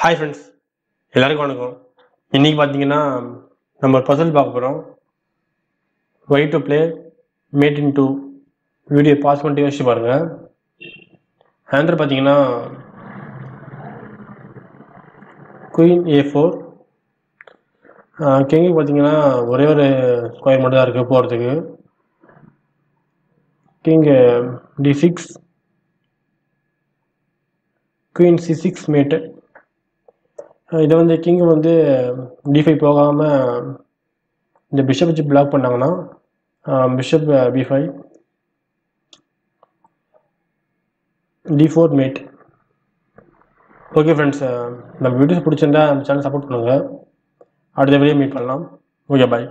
Hi friends எல்லாருக்கும் வணக்கம். இன்னைக்கு பார்த்தீங்கன்னா நம்ம ஒரு பசல் பார்க்க போகிறோம் white to play mate in two video pause பண்ணிட்டு யோசிச்சு பாருங்கள் ஆன்சர் பார்த்தீங்கன்னா குயின் ஏ ஃபோர் கிங்கு பார்த்தீங்கன்னா ஒரே ஒரு ஸ்கொயர் மட்டும் தான் இருக்குது போகிறதுக்கு king d six queen c six mate இதை வந்து கிங் வந்து டிஃபை போகாமல் இந்த பிஷப் வச்சு பிளாக் பண்ணாங்கன்னா bishop b five d four mate okay friends நம்ம வீடியோஸ் பிடிச்சிருந்தா நம்ம சேனல் சப்போர்ட் பண்ணுங்கள் அடுத்த வீடியோ மீட் பண்ணலாம். Okay bye